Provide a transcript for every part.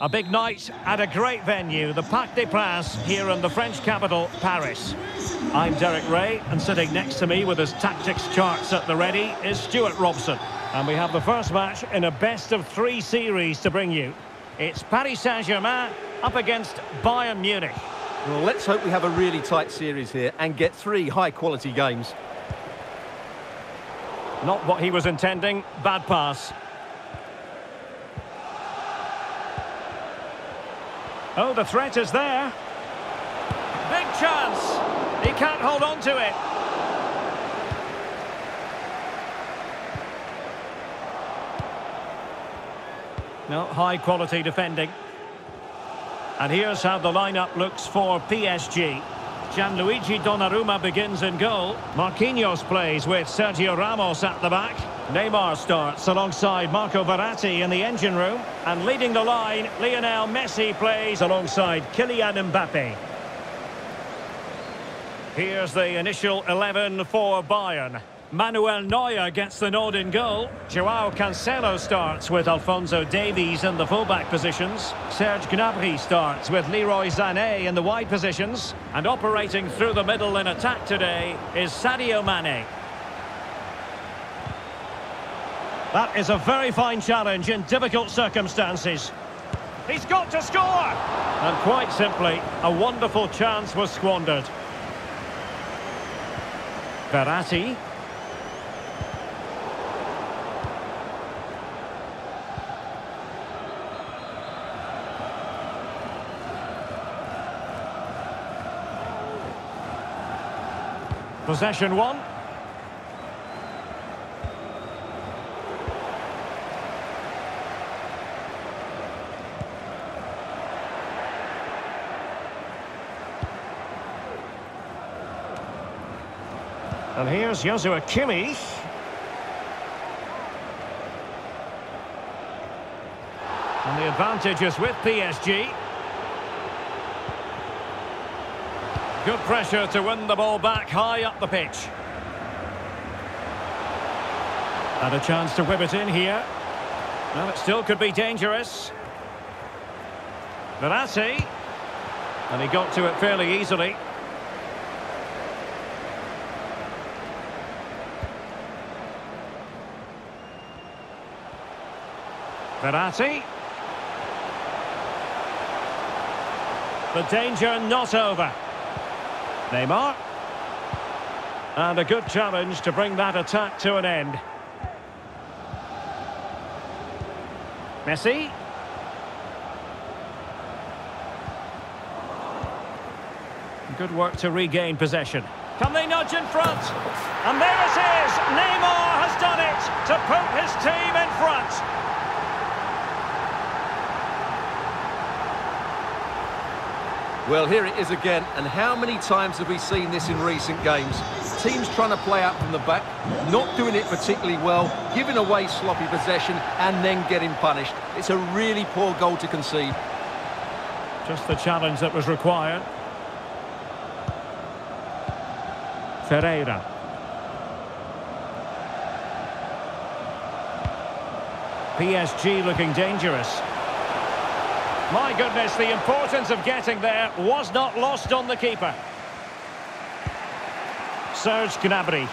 A big night at a great venue, the Parc des Princes, here in the French capital, Paris. I'm Derek Ray, and sitting next to me with his tactics charts at the ready is Stuart Robson. And we have the first match in a best-of-three series to bring you. It's Paris Saint-Germain up against Bayern Munich. Well, let's hope we have a really tight series here and get three high-quality games. Not what he was intending, bad pass. Oh, the threat is there. Big chance. He can't hold on to it. No, high quality defending. And here's how the lineup looks for PSG. Gianluigi Donnarumma begins in goal. Marquinhos plays with Sergio Ramos at the back. Neymar starts alongside Marco Verratti in the engine room. And leading the line, Lionel Messi plays alongside Kylian Mbappe. Here's the initial 11 for Bayern. Manuel Neuer gets the nod in goal. Joao Cancelo starts with Alphonso Davies in the fullback positions. Serge Gnabry starts with Leroy Sané in the wide positions. And operating through the middle in attack today is Sadio Mane. That is a very fine challenge in difficult circumstances. He's got to score! And quite simply, a wonderful chance was squandered. Verratti. Possession one. And here's Joshua Kimmich. And the advantage is with PSG. Good pressure to win the ball back high up the pitch. And a chance to whip it in here. Well, it still could be dangerous. Verratti. And he got to it fairly easily. Verratti. The danger not over. Neymar. And a good challenge to bring that attack to an end. Messi. Good work to regain possession. Can they nudge in front? And there it is! Neymar has done it to put his team in front. Well, here it is again, and how many times have we seen this in recent games? Teams trying to play out from the back, not doing it particularly well, giving away sloppy possession, and then getting punished. It's a really poor goal to concede. Just the challenge that was required. Ferreira. PSG looking dangerous. My goodness, the importance of getting there was not lost on the keeper. Serge Gnabry.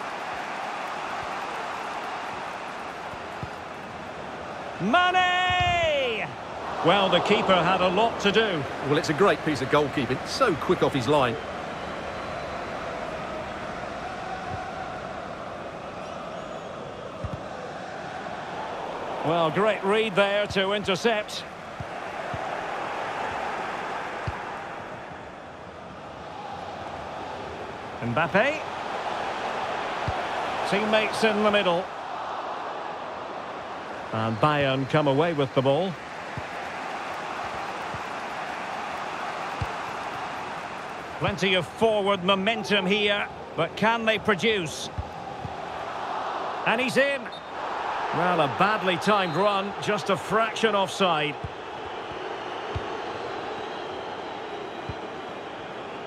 Mane! Well, the keeper had a lot to do. Well, it's a great piece of goalkeeping. So quick off his line. Well, great read there to intercept. Mbappe. Teammates in the middle. And Bayern come away with the ball. Plenty of forward momentum here, but can they produce? And he's in. Well, a badly timed run, just a fraction offside.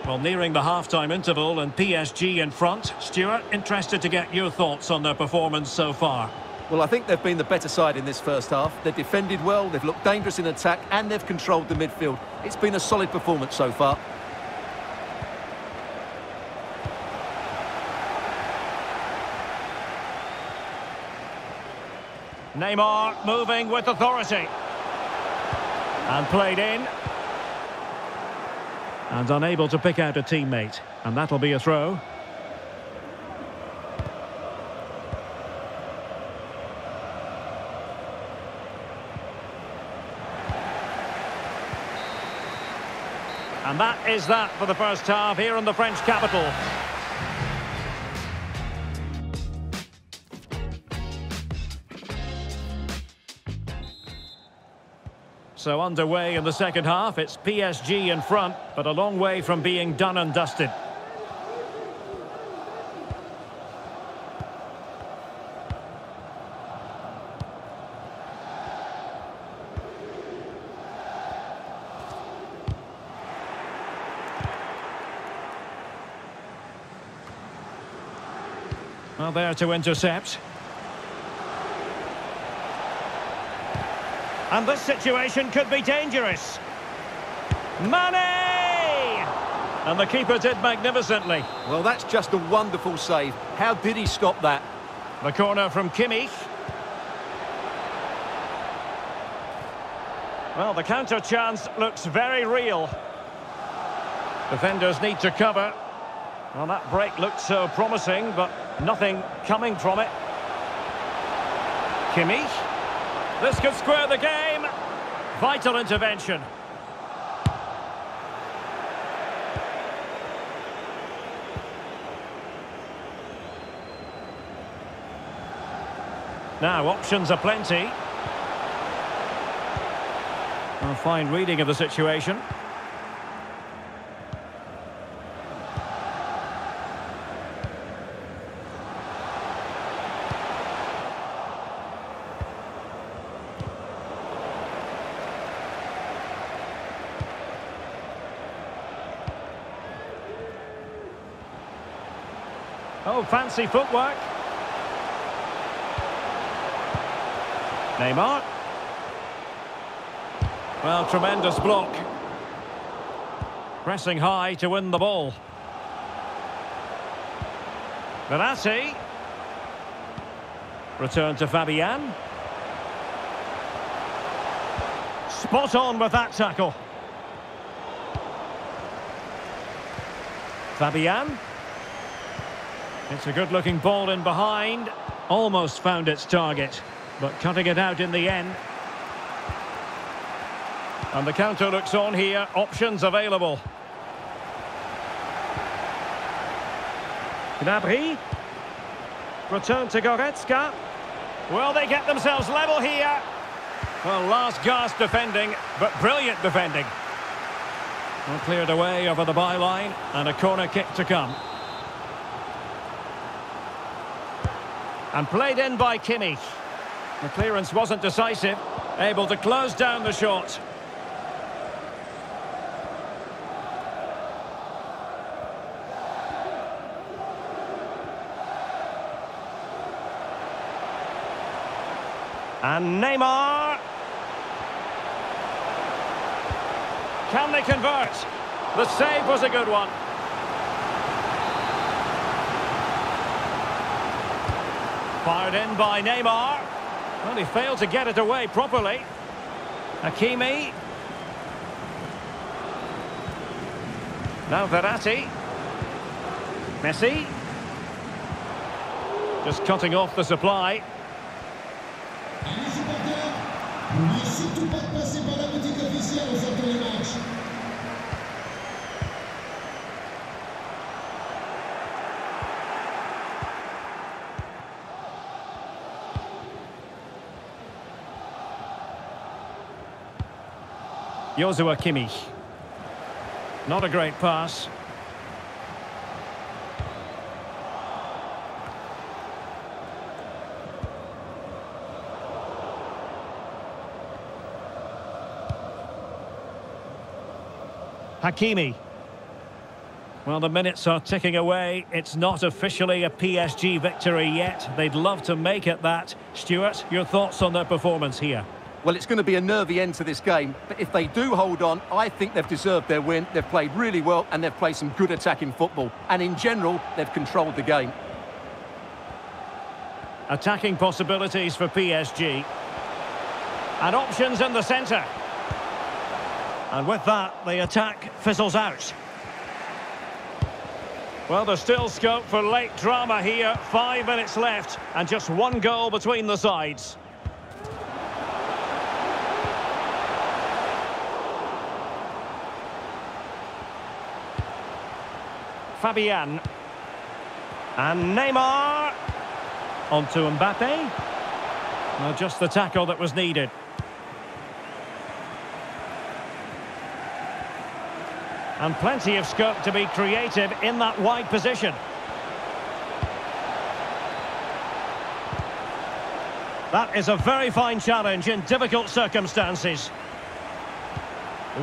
Well, nearing the half-time interval and PSG in front. Stuart, interested to get your thoughts on their performance so far. Well, I think they've been the better side in this first half. They've defended well, they've looked dangerous in attack, and they've controlled the midfield. It's been a solid performance so far. Neymar moving with authority. And played in. And unable to pick out a teammate. And that'll be a throw. And that is that for the first half here in the French capital. So underway in the second half, it's PSG in front, but a long way from being done and dusted. Well, there to intercept. And this situation could be dangerous. Mane! And the keeper did magnificently. Well, that's just a wonderful save. How did he stop that? The corner from Kimmich. Well, the counter chance looks very real. Defenders need to cover. Well, that break looked so promising, but nothing coming from it. Kimmich. This could square the game. Vital intervention. Now, options are plenty. A fine reading of the situation. Oh, fancy footwork. Neymar. Well, tremendous block. Pressing high to win the ball. Verratti. Return to Fabian. Spot on with that tackle. Fabian. It's a good-looking ball in behind. Almost found its target, but cutting it out in the end. And the counter looks on here. Options available. Gnabry. Return to Goretzka. Will they get themselves level here? Well, last gasp defending, but brilliant defending. Well, cleared away over the byline, and a corner kick to come. And played in by Kimmich. The clearance wasn't decisive, able to close down the shot. And Neymar. Can they convert? The save was a good one. Fired in by Neymar. Well, he failed to get it away properly. Hakimi. Now Verratti. Messi. Just cutting off the supply. Joshua Kimmich. Not a great pass. Hakimi. Well, the minutes are ticking away. It's not officially a PSG victory yet. They'd love to make it that. Stuart, your thoughts on their performance here? Well, it's going to be a nervy end to this game, but if they do hold on, I think they've deserved their win. They've played really well and they've played some good attacking football. And in general, they've controlled the game. Attacking possibilities for PSG. And options in the centre. And with that, the attack fizzles out. Well, there's still scope for late drama here. Five minutes left and just one goal between the sides. Fabian. And Neymar. Onto Mbappe. Well, just the tackle that was needed. And plenty of scope to be creative in that wide position. That is a very fine challenge in difficult circumstances.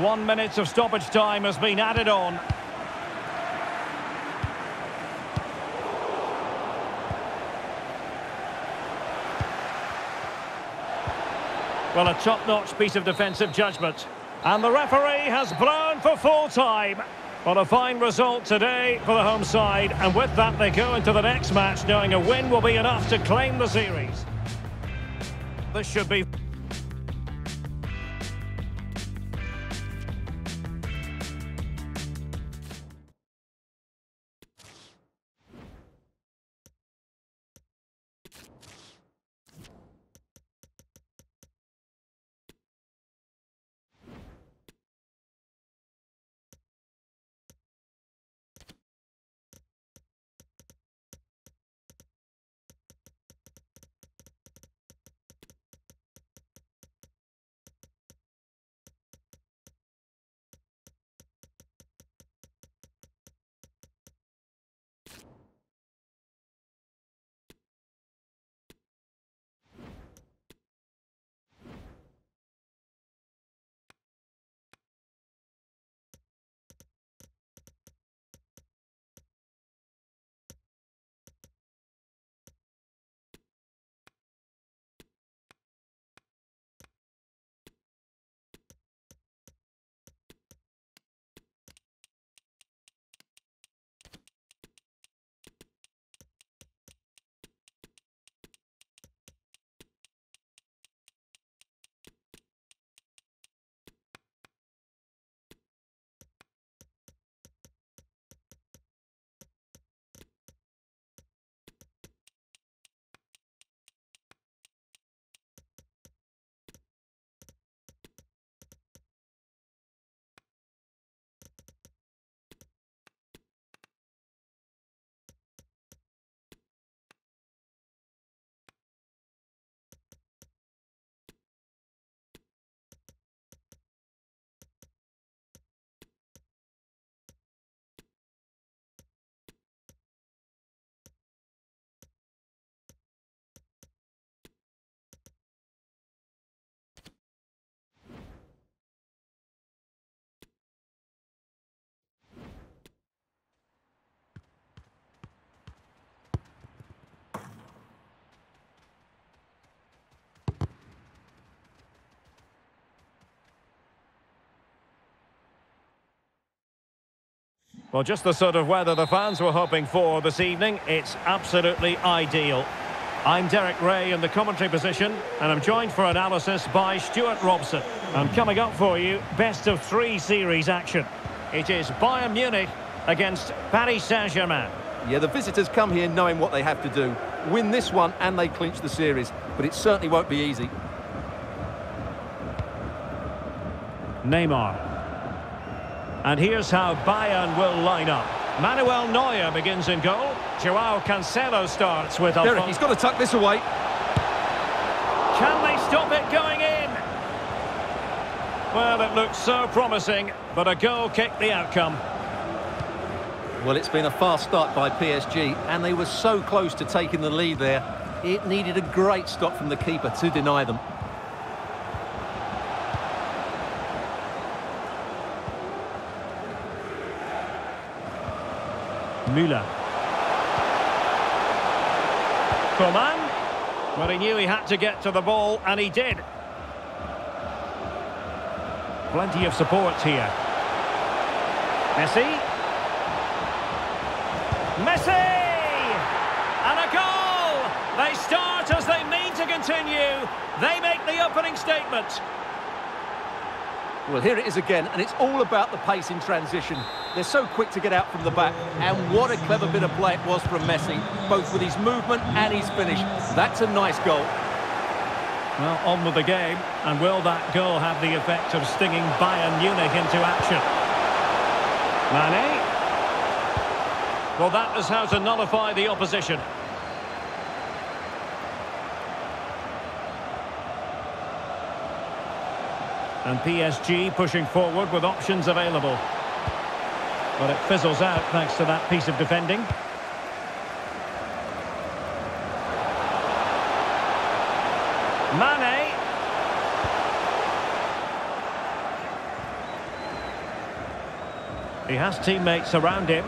One minute of stoppage time has been added on. Well, a top-notch piece of defensive judgment. And the referee has blown for full time. Well, a fine result today for the home side. And with that, they go into the next match knowing a win will be enough to claim the series. This should be... Well, just the sort of weather the fans were hoping for this evening. It's absolutely ideal. I'm Derek Ray in the commentary position, and I'm joined for analysis by Stuart Robson. And coming up for you, best of three series action. It is Bayern Munich against Paris Saint-Germain. Yeah, the visitors come here knowing what they have to do. Win this one and they clinch the series, but it certainly won't be easy. Neymar. And here's how Bayern will line up. Manuel Neuer begins in goal. Joao Cancelo starts with Derek, he's got to tuck this away. Can they stop it going in? Well, it looks so promising, but a goal kicked the outcome. Well, it's been a fast start by PSG, and they were so close to taking the lead there. It needed a great stop from the keeper to deny them. Müller. Coman. Well, he knew he had to get to the ball, and he did. Plenty of support here. Messi. Messi! And a goal! They start as they mean to continue. They make the opening statement. Well, here it is again, and it's all about the pace in transition. They're so quick to get out from the back, and what a clever bit of play it was from Messi, both with his movement and his finish. That's a nice goal. Well, on with the game, and will that goal have the effect of stinging Bayern Munich into action? Mane. Well, that is how to nullify the opposition. And PSG pushing forward with options available. But it fizzles out thanks to that piece of defending. Mane. He has teammates around him.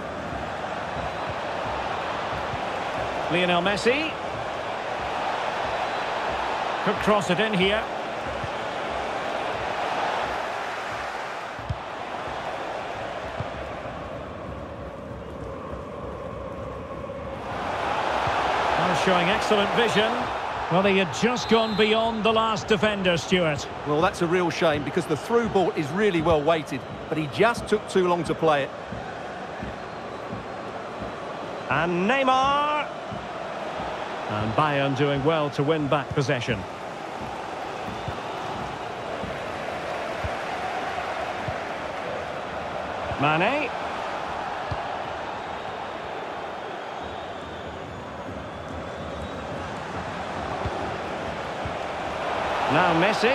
Lionel Messi. Could cross it in here. Showing excellent vision. Well, he had just gone beyond the last defender, Stuart. Well, that's a real shame because the through ball is really well weighted, but he just took too long to play it. And Neymar. And Bayern doing well to win back possession. Mane. Now Messi.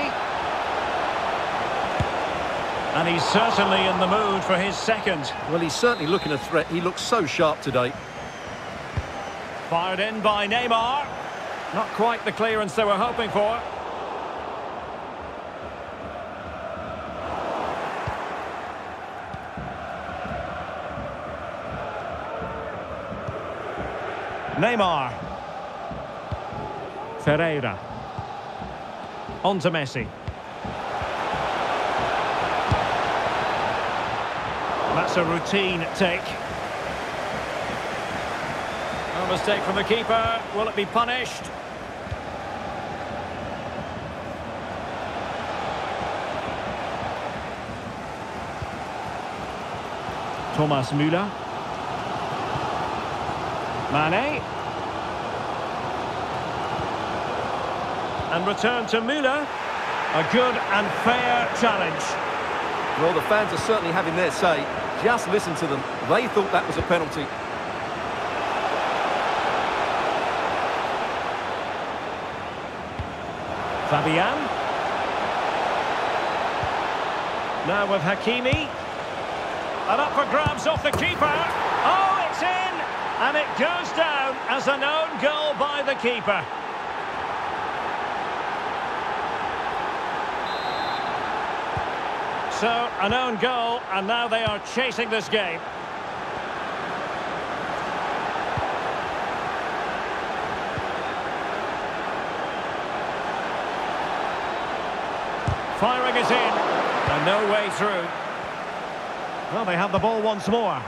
And he's certainly in the mood for his second. Well, he's certainly looking a threat. He looks so sharp today. Fired in by Neymar. Not quite the clearance they were hoping for. Neymar. Ferreira. On to Messi. That's a routine take. No mistake from the keeper. Will it be punished? Thomas Müller. Mane. And return to Müller. A good and fair challenge. Well, the fans are certainly having their say. Just listen to them. They thought that was a penalty. Fabian. Now with Hakimi. And up for grabs off the keeper. Oh, it's in! And it goes down as an own goal by the keeper. So, an own goal, and now they are chasing this game. Firing is in, and no way through. Well, they have the ball once more.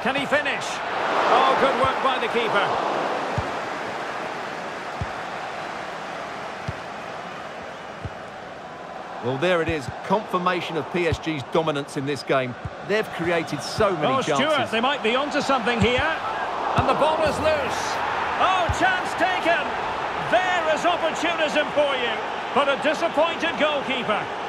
Can he finish? Oh, good work by the keeper. Well, there it is. Confirmation of PSG's dominance in this game. They've created so many oh, chances. Stuart, they might be onto something here. And the ball is loose. Oh, chance taken. There is opportunism for you. But a disappointed goalkeeper.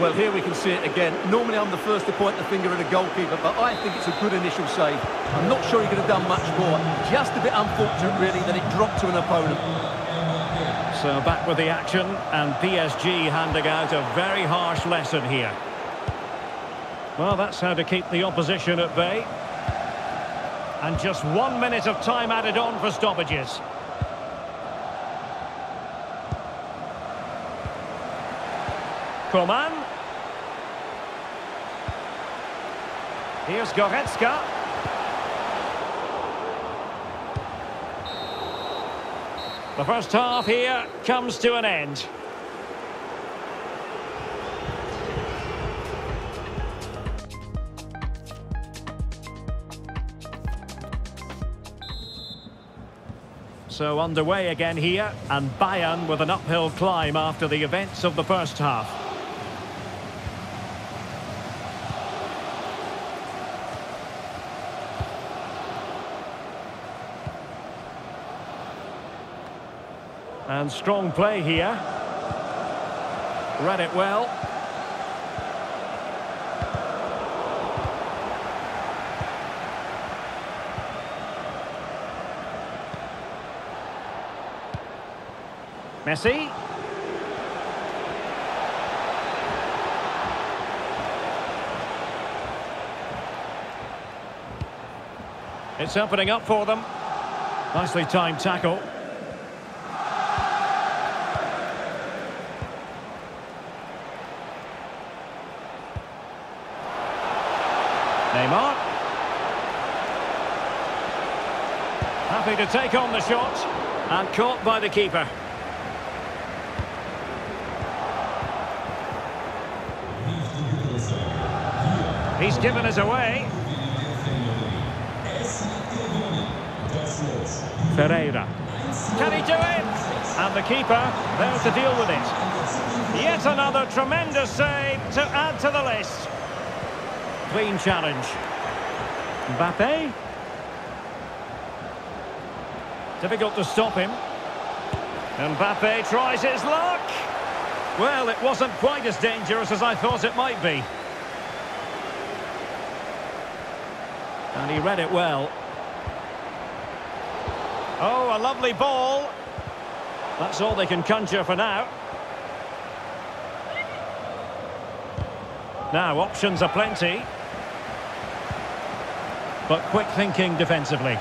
Well, here we can see it again. Normally I'm the first to point the finger at a goalkeeper, but I think it's a good initial save. I'm not sure he could have done much more. Just a bit unfortunate, really, that it dropped to an opponent. So back with the action, and PSG handing out a very harsh lesson here. Well, that's how to keep the opposition at bay. And just one minute of time added on for stoppages. Coman. Here's Goretzka. The first half here comes to an end. So underway again here, and Bayern with an uphill climb after the events of the first half. And strong play here. Read it well. Messi. It's opening up for them. Nicely timed tackle. Neymar. Happy to take on the shot. And caught by the keeper. He's given us away. Ferreira. Can he do it? And the keeper there to deal with it. Yet another tremendous save to add to the list. Clean challenge. Mbappe. Difficult to stop him. And Mbappe tries his luck. Well, it wasn't quite as dangerous as I thought it might be. And he read it well. Oh, a lovely ball. That's all they can conjure for now. Now, options are plenty. But quick thinking defensively.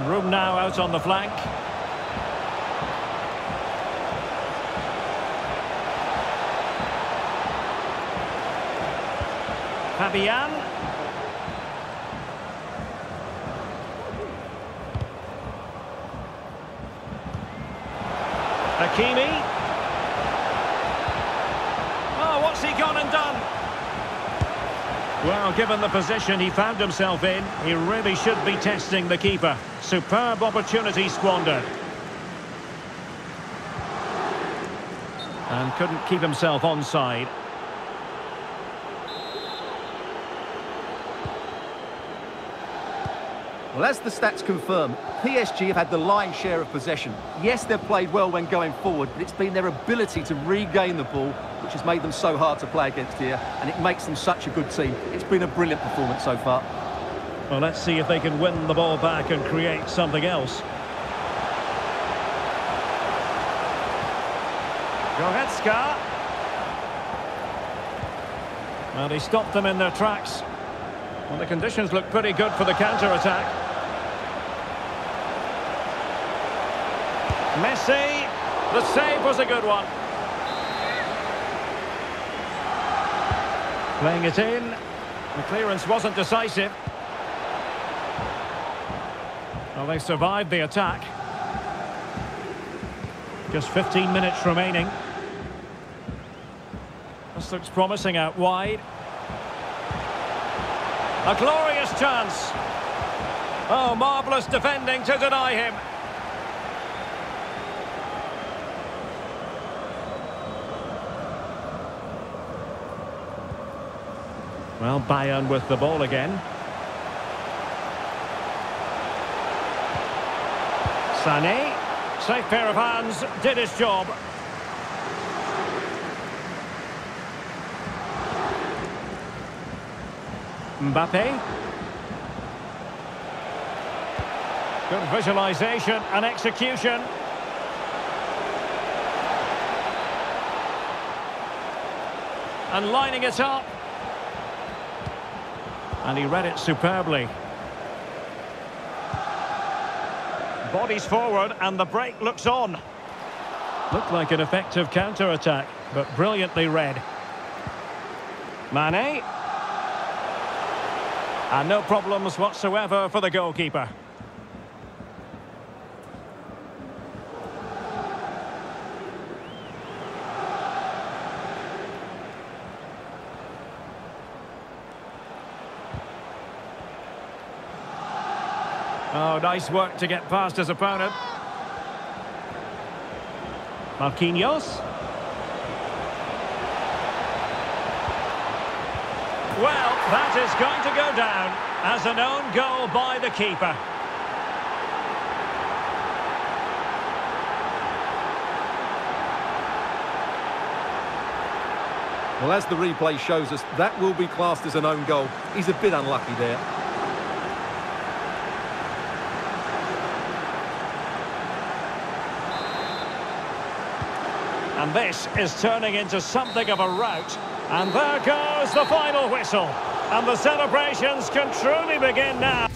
And room now out on the flank. Fabian. Hakimi. Oh, what's he gone and done? Well, given the position he found himself in, he really should be testing the keeper. Superb opportunity squandered. And couldn't keep himself onside. Well, as the stats confirm, PSG have had the lion's share of possession. Yes, they've played well when going forward, but it's been their ability to regain the ball which has made them so hard to play against here, and it makes them such a good team. It's been a brilliant performance so far. Well, let's see if they can win the ball back and create something else. Goretzka. Well, he stopped them in their tracks. Well, the conditions look pretty good for the counter-attack. Messi. The save was a good one. Playing it in. The clearance wasn't decisive. Well, they survived the attack. Just 15 minutes remaining. This looks promising out wide. A glorious chance. Oh, marvellous defending to deny him. Well, Bayern with the ball again. Sané, safe pair of hands, did his job. Mbappe. Good visualisation and execution. And lining it up. And he read it superbly. Bodies forward and the break looks on. Looked like an effective counter-attack, but brilliantly read. Mane. And no problems whatsoever for the goalkeeper. Nice work to get past his opponent. Marquinhos. Well, that is going to go down as an own goal by the keeper. Well, as the replay shows us, that will be classed as an own goal. He's a bit unlucky there. And this is turning into something of a rout. And there goes the final whistle. And the celebrations can truly begin now.